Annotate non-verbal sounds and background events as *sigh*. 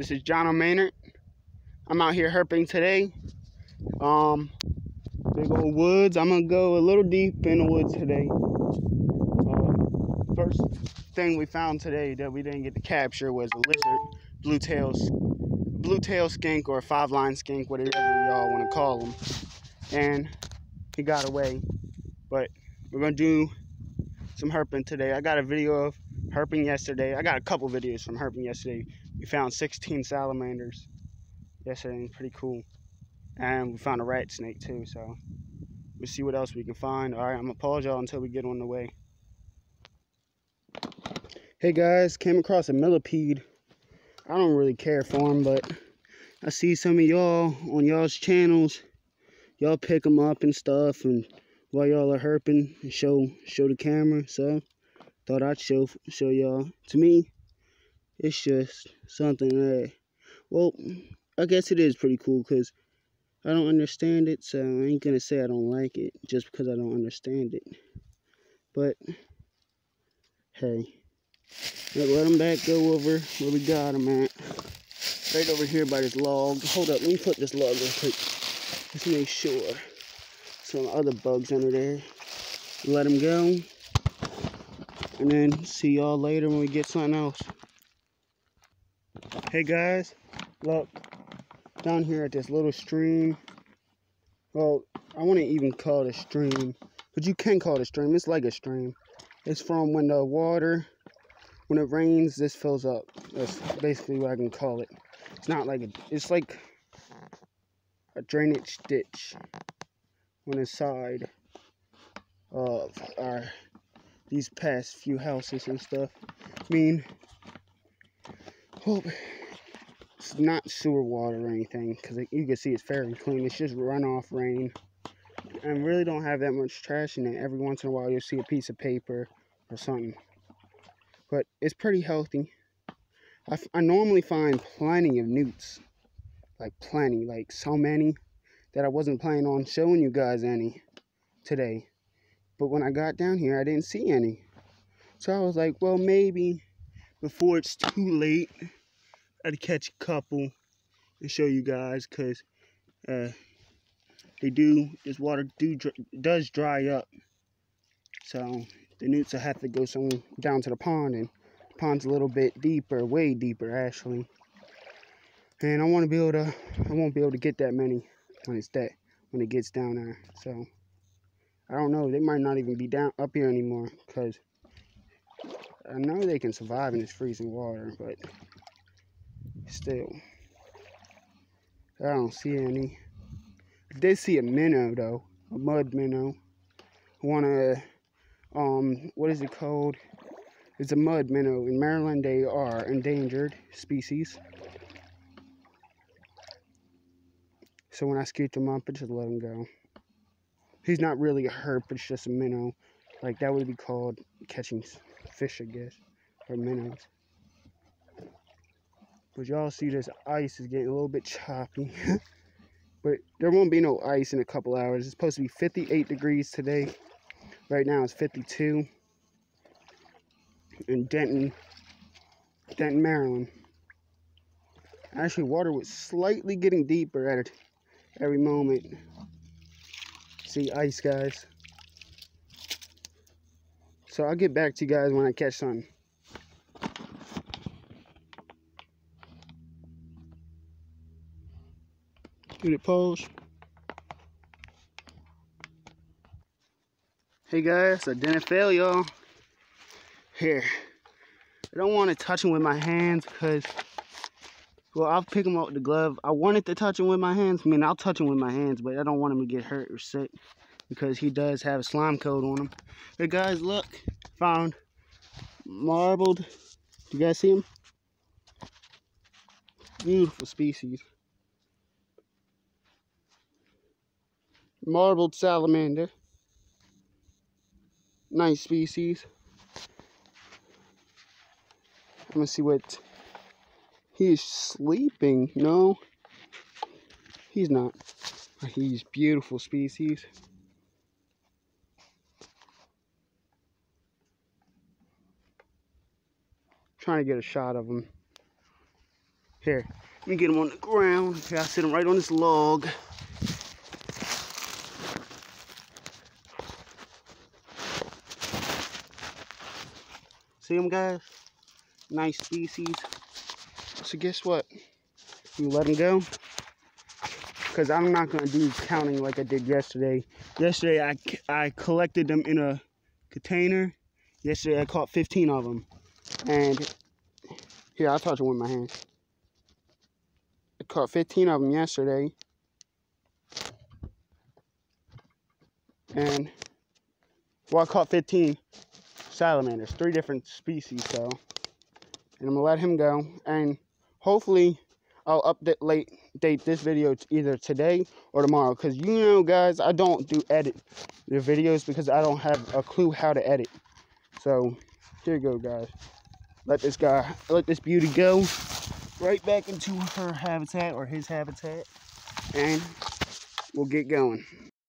This is John Maynard. I'm out here herping today. Um, big old woods. I'm gonna go a little deep in the woods today. Uh, first thing we found today that we didn't get to capture was a lizard, blue tails, blue tail skink or five line skink, whatever y'all want to call them. And he got away. But we're gonna do some herping today. I got a video of herping yesterday. I got a couple videos from herping yesterday. We found 16 salamanders yesterday. Pretty cool. And we found a rat snake too. So we'll see what else we can find. All right, I'm gonna pause y'all until we get on the way. Hey guys, came across a millipede. I don't really care for them, but I see some of y'all on y'all's channels. Y'all pick them up and stuff, and while y'all are herping show show the camera. So thought I'd show show y'all. To me, it's just something that, well, I guess it is pretty cool because I don't understand it, so I ain't gonna say I don't like it just because I don't understand it. But hey, let them back go over where we got them at. Right over here by this log. Hold up, let me put this log real quick. Just make sure some other bugs under there. Let them go. And then see y'all later when we get something else. Hey guys, look, down here at this little stream. Well, I wouldn't even call it a stream, but you can call it a stream. It's like a stream. It's from when the water, when it rains, this fills up. That's basically what I can call it. It's not like a, it's like a drainage ditch on the side of our these past few houses and stuff. I mean, hope it's not sewer water or anything because you can see it's fairly clean. It's just runoff rain. And really don't have that much trash in it. Every once in a while you'll see a piece of paper or something. But it's pretty healthy. I, I normally find plenty of newts. Like plenty, like so many that I wasn't planning on showing you guys any today. But when I got down here, I didn't see any. So I was like, well, maybe before it's too late, I'd catch a couple and show you guys because uh, they do, this water do does dry up. So the newts will have to go some down to the pond and the pond's a little bit deeper, way deeper actually. And I want to be able to, I won't be able to get that many when it's that when it gets down there. So I don't know. They might not even be down up here anymore because I know they can survive in this freezing water, but still, I don't see any. I did see a minnow though, a mud minnow. Of, um, what is it called? It's a mud minnow. In Maryland, they are endangered species. So when I scooped him up, I just let him go. He's not really a herp, it's just a minnow. Like that would be called catching fish, I guess, or minnows. But y'all see this ice is getting a little bit choppy. *laughs* but there won't be no ice in a couple hours. It's supposed to be 58 degrees today. Right now it's 52 in Denton, Denton, Maryland. Actually, water was slightly getting deeper at it every moment. See ice, guys. So I'll get back to you guys when I catch some. Do it pose. Hey guys, I didn't fail y'all. Here. I don't want to touch them with my hands because well, I'll pick him up with the glove. I wanted to touch him with my hands. I mean, I'll touch him with my hands, but I don't want him to get hurt or sick because he does have a slime coat on him. Hey, guys, look. Found marbled. Do you guys see him? Beautiful species. Marbled salamander. Nice species. Going to see what He's sleeping. No, he's not. He's beautiful species. Trying to get a shot of him. Here, let me get him on the ground. Here, I sit him right on this log. See them guys? Nice species. So guess what? You let them go. Because I'm not going to do counting like I did yesterday. Yesterday I, I collected them in a container. Yesterday I caught 15 of them. And here, I'll touch them with my hands. I caught 15 of them yesterday. And, well, I caught 15 salamanders, three different species, so. And I'm gonna let him go. And hopefully, I'll update late date this video either today or tomorrow. Cause you know, guys, I don't do edit the videos because I don't have a clue how to edit. So here you go, guys. Let this guy, let this beauty go right back into her habitat or his habitat, and we'll get going.